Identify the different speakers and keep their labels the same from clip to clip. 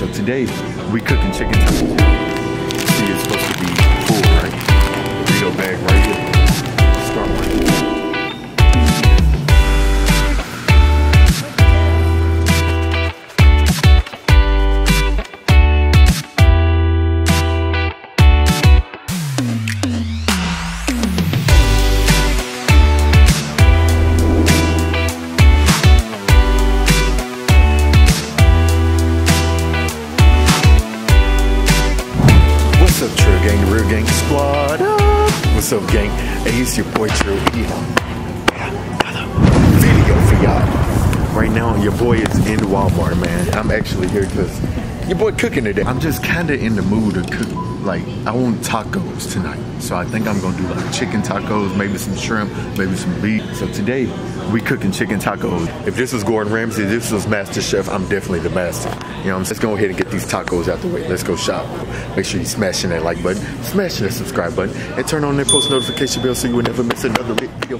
Speaker 1: So today we cooking chicken. See, it's supposed to be full, right? Burrito bag right here. Start right here. Squad? What's up, gang? Hey, it's your boy Treal. E. Video for y'all. Right now, your boy is in Walmart, man. I'm actually here because your boy cooking today. I'm just kind of in the mood to cook. Like, I want tacos tonight. So I think I'm to do like chicken tacos, maybe some shrimp, maybe some beef. So today, we cooking chicken tacos. If this was Gordon Ramsay, this was Master Chef, I'm definitely the master. You know I'm saying? Let's go ahead and get these tacos out the way. Let's go shop. Make sure you smashing that like button, smashing that subscribe button, and turn on that post notification bell so you will never miss another video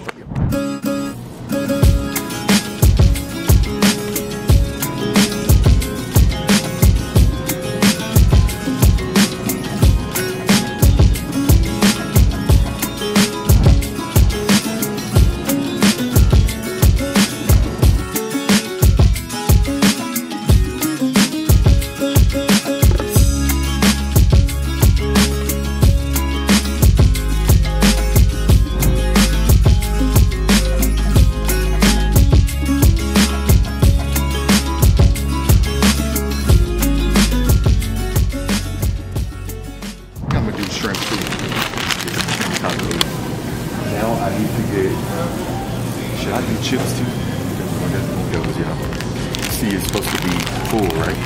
Speaker 1: to full, right?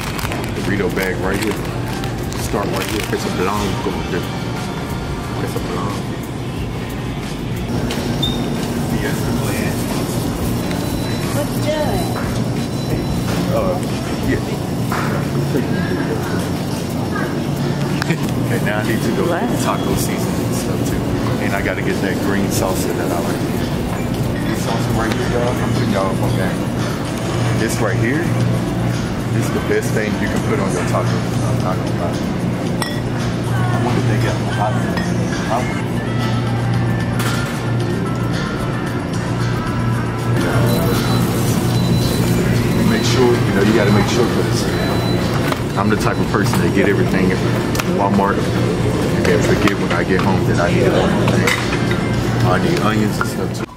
Speaker 1: Burrito bag right here. Start right here. It's a blanco. It's a blanco. Yes.
Speaker 2: What's doing?
Speaker 1: Uh, yeah. okay, now I need to go get the taco seasoning and stuff too. And I gotta get that green salsa that I like. This salsa right here, y'all, I'm putting y'all up on game. This right here, is the best thing you can put on your taco. I'm not gonna lie. I wonder if they got hot. Make sure, you know, you gotta make sure because I'm the type of person that get everything at Walmart and then forget when I get home that I need one more thing. I need onions and stuff too.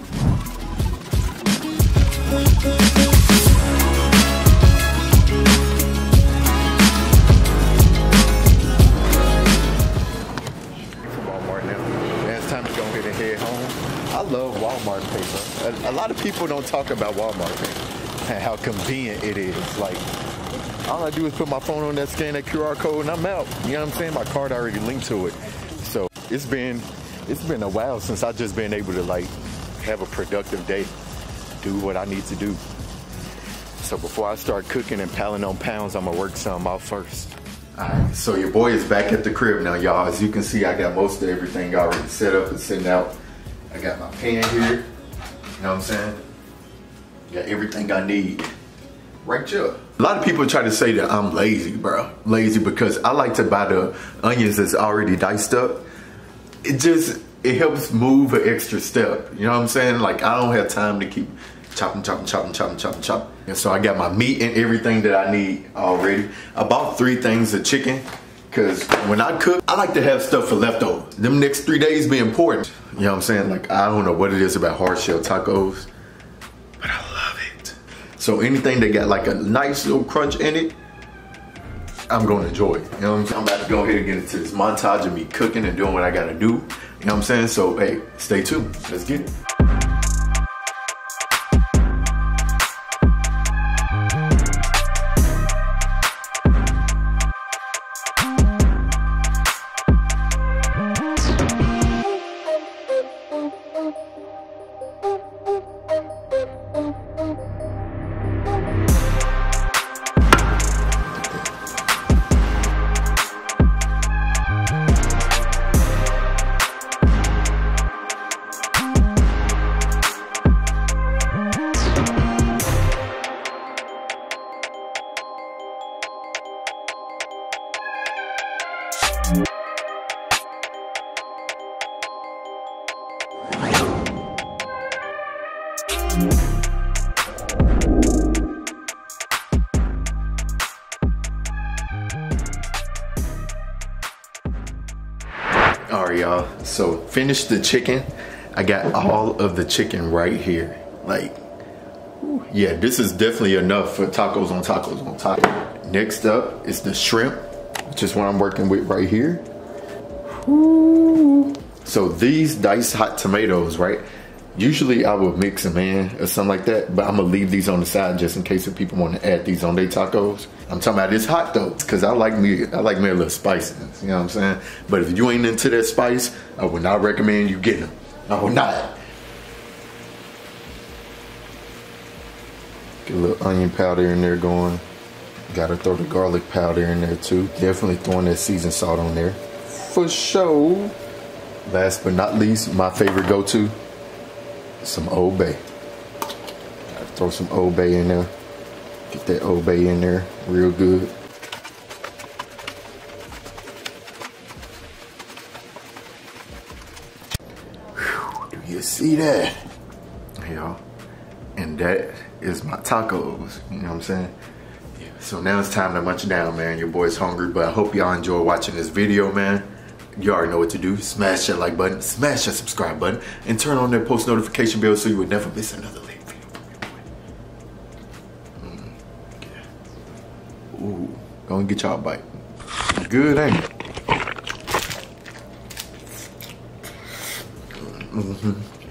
Speaker 1: Time to go ahead and head home. I love Walmart paper. A, a lot of people don't talk about Walmart paper and how convenient it is. Like all I do is put my phone on that, scan that QR code, and I'm out. You know what I'm saying? My card already linked to it. So it's been it's been a while since I've just been able to like have a productive day, do what I need to do. So before I start cooking and piling on pounds, I'm gonna work some out first. Alright, so your boy is back at the crib now, y'all. As you can see, I got most of everything already set up and sitting out. I got my pan here. You know what I'm saying? Got everything I need right here. A lot of people try to say that I'm lazy, bro. Lazy because I like to buy the onions that's already diced up. It just, it helps move an extra step. You know what I'm saying? Like I don't have time to keep chopping, chopping, chopping, chopping, chopping, chopping. And so I got my meat and everything that I need already. I bought three things of chicken because when I cook, I like to have stuff for leftover. Them next three days be important. You know what I'm saying? Like I don't know what it is about hard shell tacos, but I love it. So anything that got like a nice little crunch in it, I'm gonna enjoy it. You know what I'm saying? I'm about to go ahead and get into this montage of me cooking and doing what I gotta do. You know what I'm saying? So hey, stay tuned. Let's get it. Oh. All right, y'all. So finished the chicken. I got all of the chicken right here. Like, yeah, this is definitely enough for tacos on tacos on tacos. Next up is the shrimp, which is what I'm working with right here. So these diced hot tomatoes, right? Usually I would mix them in or something like that, but I'm gonna leave these on the side just in case if people want to add these on their tacos. I'm talking about this hot though, because I like me, I like me a little spiciness. You know what I'm saying? But if you ain't into that spice, I would not recommend you getting them. I would not. Get a little onion powder in there going. Gotta throw the garlic powder in there too. Definitely throwing that seasoned salt on there. For sure. Last but not least, my favorite go-to, some Old Bay. Gotta throw some Old Bay in there. Get that Old Bay in there real good. Whew, do you see that? Y'all. And that is my tacos. You know what I'm saying? Yeah. So now it's time to munch down, man. Your boy's hungry, but I hope y'all enjoy watching this video, man. You already know what to do. Smash that like button, smash that subscribe button, and turn on that post notification bell so you would never miss another video from your boy. Mm, yeah. Ooh, go and get y'all a bite. Good, ain't it? Mm-hmm.